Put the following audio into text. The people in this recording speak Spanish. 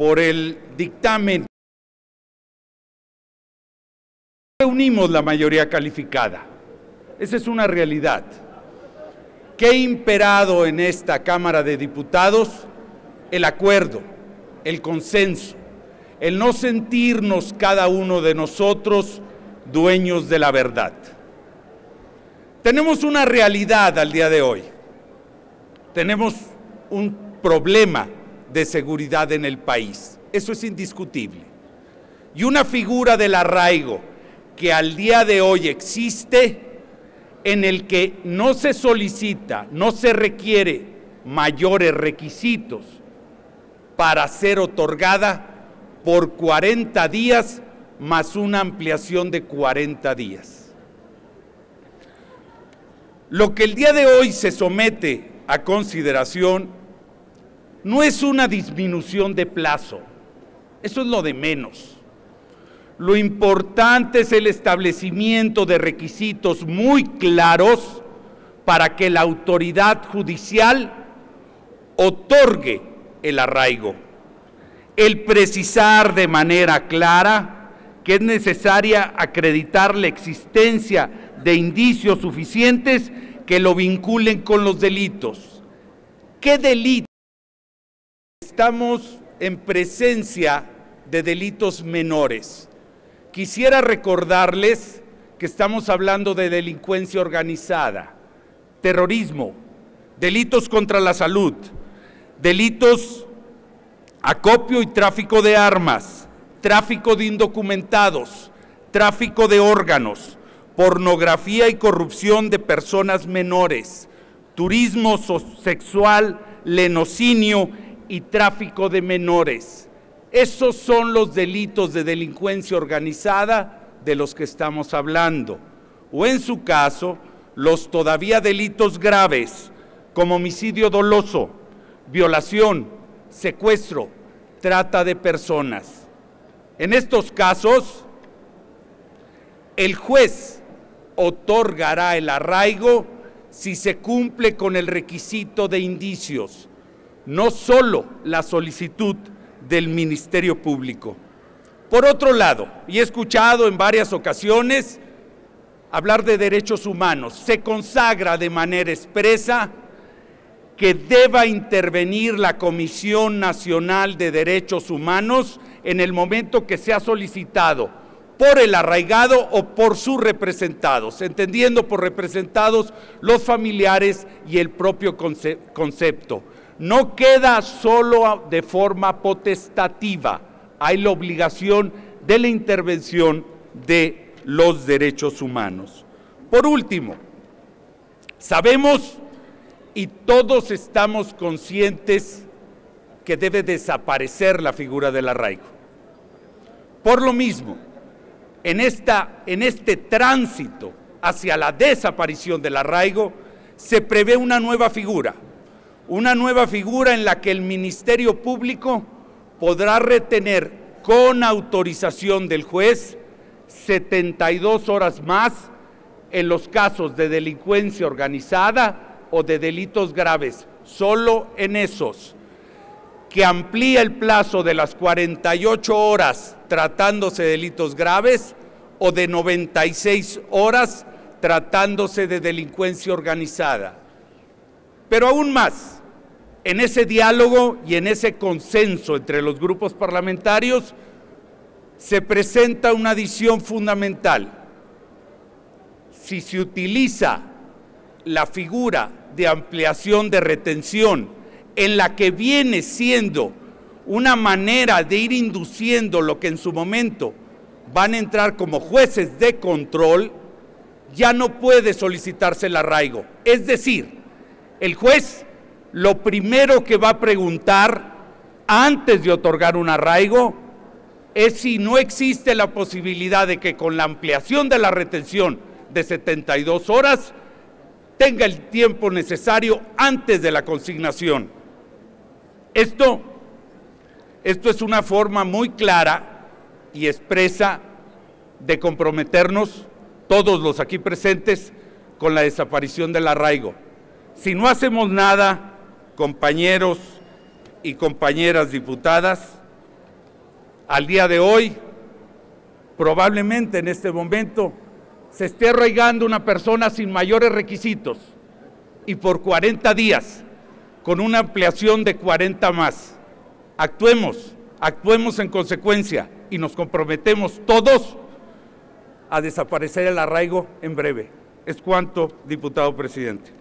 por el dictamen. Reunimos la mayoría calificada. Esa es una realidad. ¿Qué ha imperado en esta Cámara de Diputados? El acuerdo, el consenso, el no sentirnos cada uno de nosotros dueños de la verdad. Tenemos una realidad al día de hoy. Tenemos un problema de seguridad en el país. Eso es indiscutible. Y una figura del arraigo que al día de hoy existe en el que no se solicita, no se requiere mayores requisitos para ser otorgada por 40 días más una ampliación de 40 días. Lo que el día de hoy se somete a consideración no es una disminución de plazo, eso es lo de menos. Lo importante es el establecimiento de requisitos muy claros para que la autoridad judicial otorgue el arraigo. El precisar de manera clara que es necesaria acreditar la existencia de indicios suficientes que lo vinculen con los delitos. ¿Qué delitos? Estamos en presencia de delitos menores. Quisiera recordarles que estamos hablando de delincuencia organizada, terrorismo, delitos contra la salud, delitos acopio y tráfico de armas, tráfico de indocumentados, tráfico de órganos, pornografía y corrupción de personas menores, turismo sexual, lenocinio y tráfico de menores. Esos son los delitos de delincuencia organizada de los que estamos hablando. O en su caso, los todavía delitos graves como homicidio doloso, violación, secuestro, trata de personas. En estos casos, el juez otorgará el arraigo si se cumple con el requisito de indicios, no solo la solicitud del Ministerio Público. Por otro lado, y he escuchado en varias ocasiones hablar de derechos humanos, se consagra de manera expresa que deba intervenir la Comisión Nacional de Derechos Humanos en el momento que sea solicitado por el arraigado o por sus representados, entendiendo por representados los familiares y el propio concepto. No queda solo de forma potestativa, hay la obligación de la intervención de los derechos humanos. Por último, sabemos y todos estamos conscientes que debe desaparecer la figura del arraigo. Por lo mismo, en, esta, en este tránsito hacia la desaparición del arraigo, se prevé una nueva figura, una nueva figura en la que el Ministerio Público podrá retener con autorización del juez 72 horas más en los casos de delincuencia organizada o de delitos graves, solo en esos, que amplía el plazo de las 48 horas tratándose de delitos graves o de 96 horas tratándose de delincuencia organizada. Pero aún más, en ese diálogo y en ese consenso entre los grupos parlamentarios se presenta una adición fundamental. Si se utiliza la figura de ampliación de retención, en la que viene siendo una manera de ir induciendo lo que en su momento van a entrar como jueces de control, ya no puede solicitarse el arraigo. Es decir, el juez lo primero que va a preguntar antes de otorgar un arraigo es si no existe la posibilidad de que con la ampliación de la retención de 72 horas tenga el tiempo necesario antes de la consignación. Esto, esto es una forma muy clara y expresa de comprometernos todos los aquí presentes con la desaparición del arraigo. Si no hacemos nada, compañeros y compañeras diputadas, al día de hoy, probablemente en este momento, se esté arraigando una persona sin mayores requisitos y por 40 días, con una ampliación de 40 más. Actuemos, actuemos en consecuencia y nos comprometemos todos a desaparecer el arraigo en breve. Es cuanto, diputado presidente.